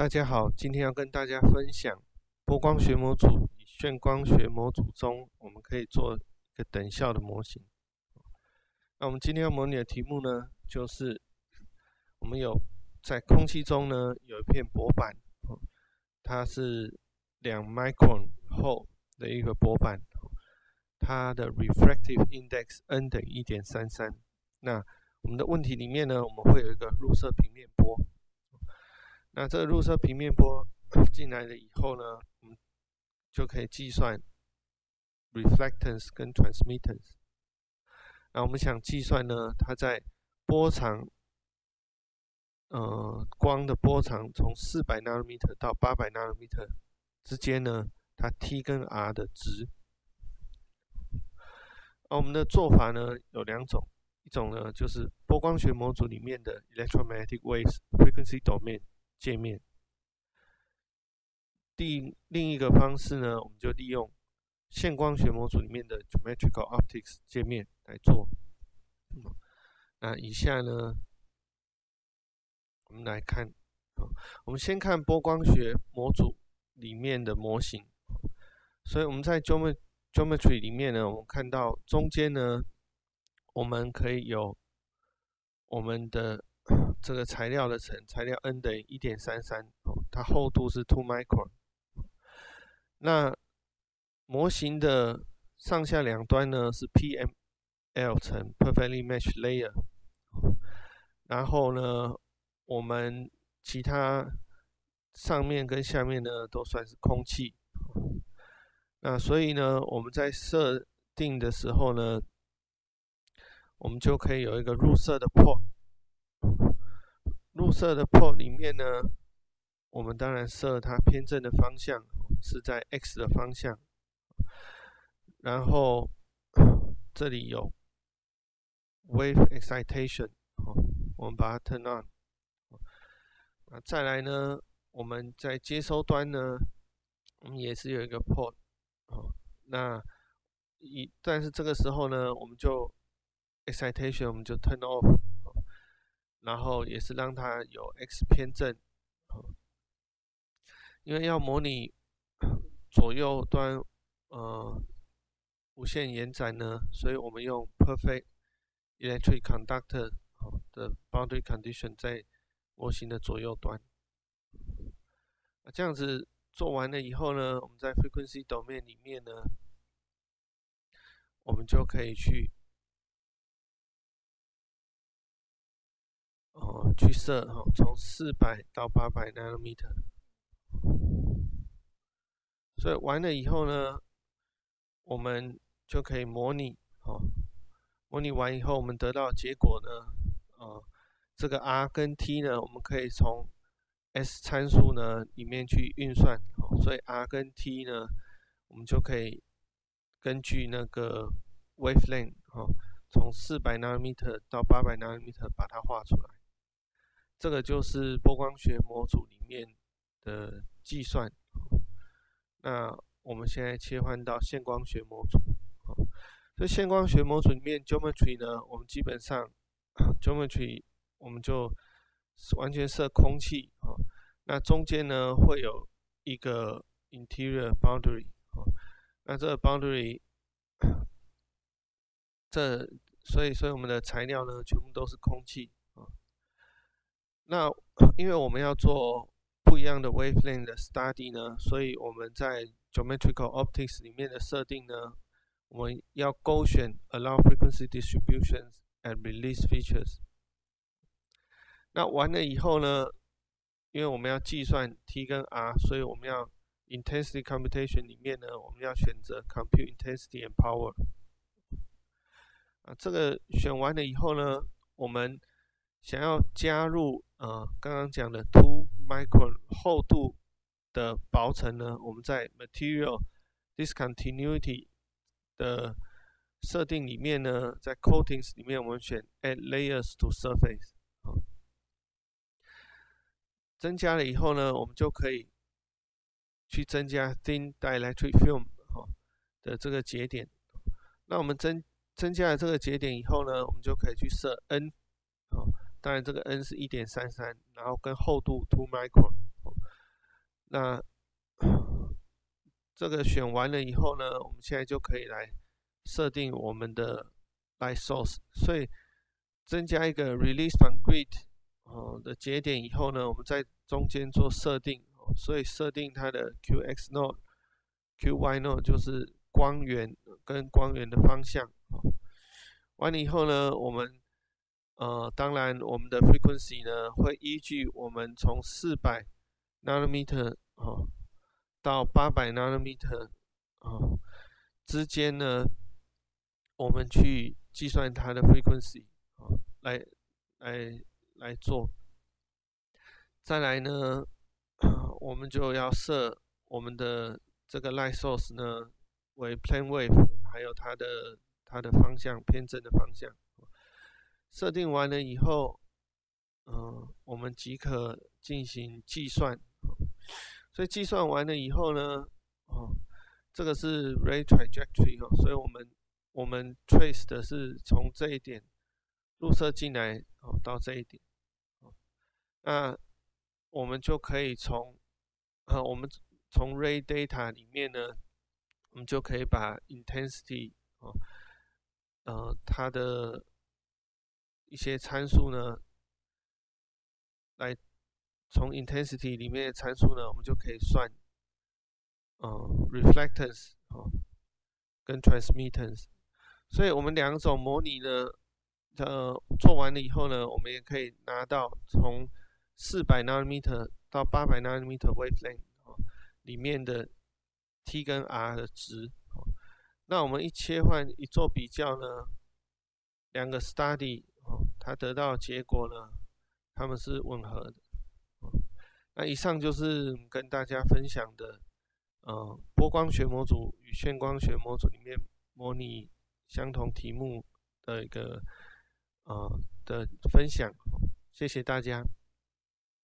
大家好，今天要跟大家分享波光学模组与炫光学模组中，我们可以做一个等效的模型。那我们今天要模拟的题目呢，就是我们有在空气中呢有一片薄板，它是两 micron 厚的一个薄板，它的 refractive index n 等于一点三三。那我们的问题里面呢，我们会有一个入射平面波。那这个入射平面波进来了以后呢我们就可以计算 reflectance 跟 transmittance 那我们想计算呢它在波长呃光的波长从四百纳米到八百纳米之间呢它 t 跟 r 的值。而我们的做法呢有两种一种呢就是波光学模组里面的 electromagnetic waves frequency domain 界面。第另一个方式呢，我们就利用线光学模组里面的 geometrical optics 界面来做。那以下呢，我们来看，我们先看波光学模组里面的模型。所以我们在 geometry 里面呢，我们看到中间呢，我们可以有我们的。这个材料的层，材料 n 等于一点三三，哦，它厚度是 two micron。那模型的上下两端呢是 PML 层 perfectly matched layer。然后呢，我们其他上面跟下面呢都算是空气。那所以呢，我们在设定的时候呢，我们就可以有一个入射的 port。入射的 port 里面呢，我们当然设它偏正的方向是在 x 的方向，然后这里有 wave excitation，哦，我们把它 turn on。那再来呢，我们在接收端呢，我们也是有一个 port，哦，那一但是这个时候呢，我们就 excitation 我们就 turn off。然后也是让它有 x 偏振，因为要模拟左右端呃无限延展呢，所以我们用 perfect electric conductor 的 boundary condition 在模型的左右端。那这样子做完了以后呢，我们在 frequency domain 里面呢，我们就可以去。去设哈，从四百到八百纳米米所以完了以后呢，我们就可以模拟，哦，模拟完以后，我们得到结果呢，呃，这个 r 跟 t 呢，我们可以从 s 参数呢里面去运算，哦，所以 r 跟 t 呢，我们就可以根据那个 wavelength，哦，从四百纳米米到八百纳米米把它画出来。这个就是波光学模组里面的计算。那我们现在切换到线光学模组。这线光学模组里面，geometry 呢，我们基本上 geometry 我们就完全设空气。啊，那中间呢会有一个 interior boundary。啊，那这个 boundary 这所以所以我们的材料呢全部都是空气。那因为我们要做不一样的 wavelength 的 study 呢，所以我们在 geometrical optics 里面的设定呢，我们要勾选 allow frequency distributions and release features。那完了以后呢，因为我们要计算 T 跟 R，所以我们要 intensity computation 里面呢，我们要选择 compute intensity and power。啊，这个选完了以后呢，我们想要加入呃刚刚讲的 two micron 厚度的薄层呢，我们在 material discontinuity 的设定里面呢，在 coatings 里面我们选 add layers to surface，增加了以后呢，我们就可以去增加 thin dielectric film 的这个节点。那我们增增加了这个节点以后呢，我们就可以去设 n。当然，这个 n 是一点三三，然后跟厚度 two micron，那这个选完了以后呢，我们现在就可以来设定我们的 light source。所以增加一个 release from grid 哦的节点以后呢，我们在中间做设定。所以设定它的 QX node、QY node 就是光源跟光源的方向。完了以后呢，我们呃，当然我们的 frequency 呢会依据我们从四百 nanometer 哦到八百 nanometer 哦之间呢，我们去计算它的 frequency 哦，来来来做。再来呢？我们就要设我们的这个 light source 呢为 plane wave，还有它的它的方向偏正的方向。设定完了以后，嗯，我们即可进行计算。所以计算完了以后呢，哦，这个是 ray trajectory 哦，所以我们我们 trace 的是从这一点入射进来哦到这一点，那我们就可以从啊，我们从 ray data 里面呢，我们就可以把 intensity 哦，呃，它的一些参数呢，来从 intensity 里面的参数呢，我们就可以算，呃，reflectance 哦，跟 transmittance，所以我们两种模拟呢，呃，做完了以后呢，我们也可以拿到从四百纳米米到八百 nanometer wavelength 里面的 T 跟 R 的值，那我们一切换一做比较呢，两个 study，它得到结果呢，他们是吻合的。那以上就是跟大家分享的，呃，波光学模组与炫光学模组里面模拟相同题目的一个呃的分享，谢谢大家。